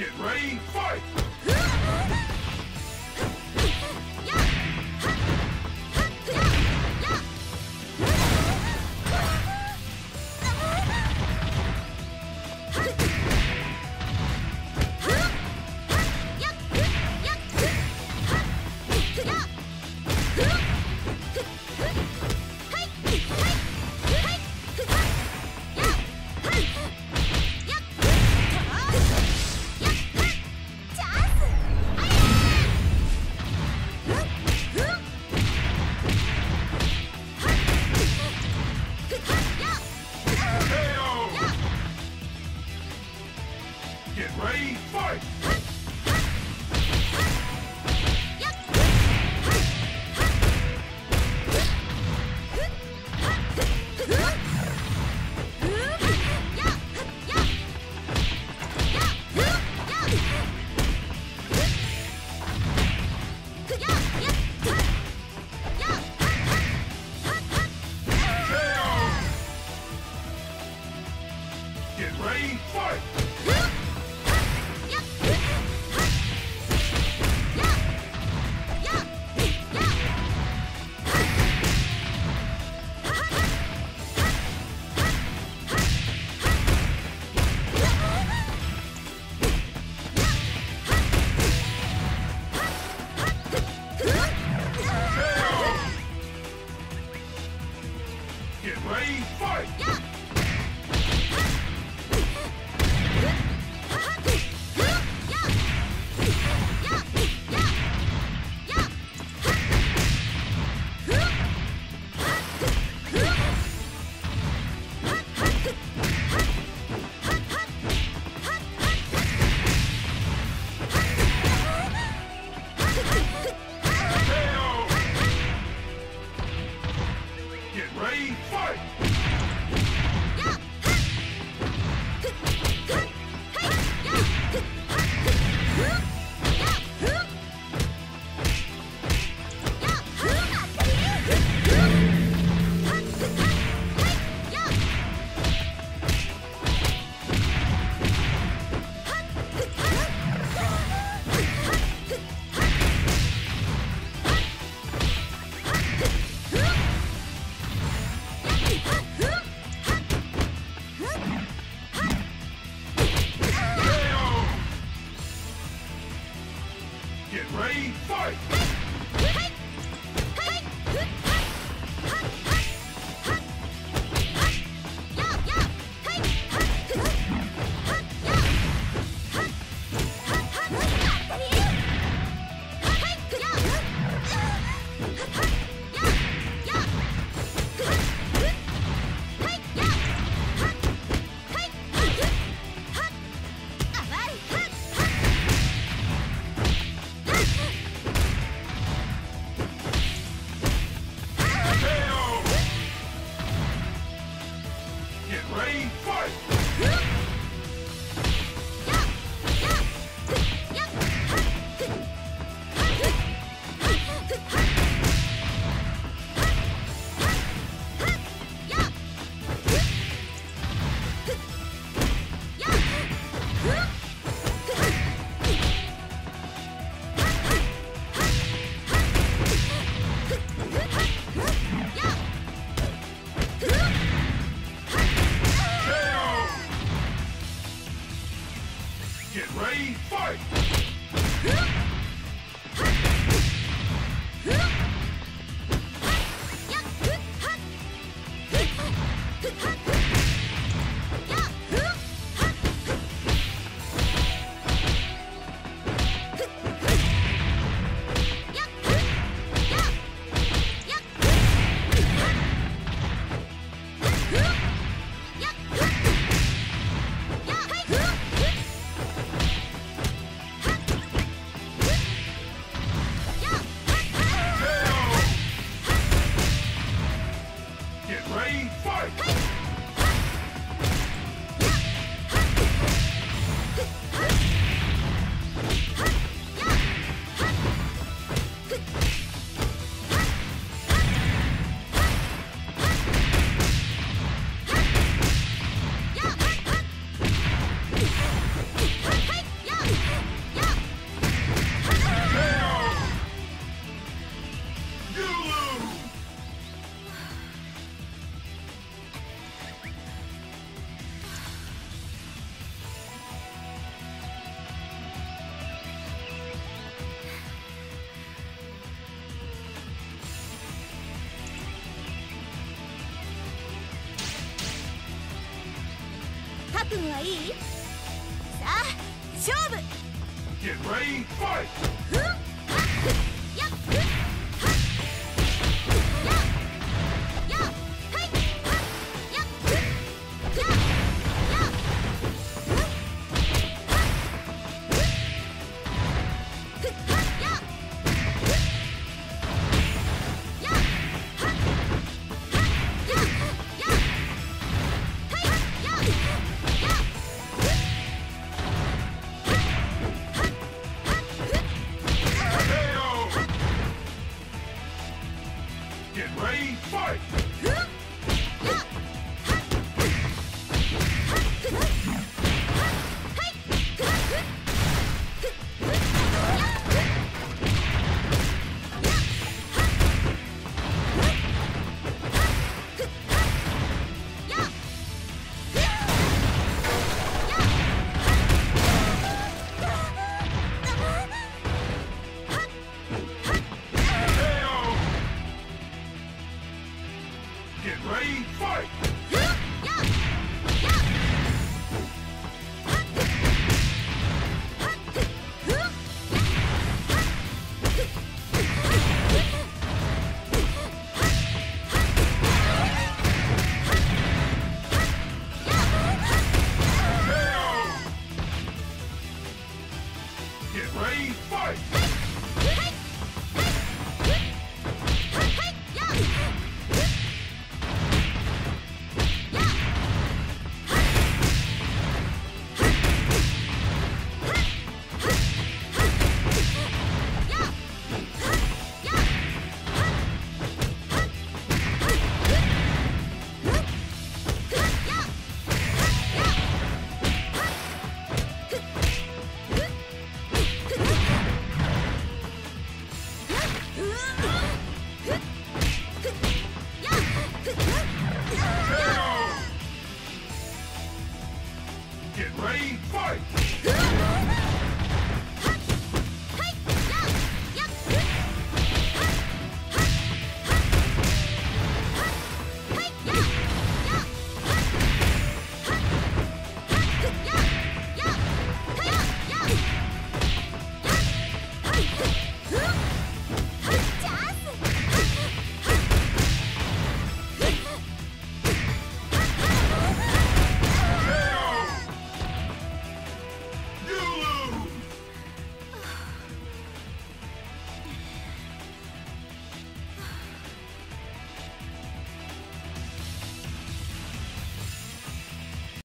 Get ready, fight! ready, fight! Ready, fight! Ready, fight! 君はいいさあ勝負 Get ready, fight! Ready, fight!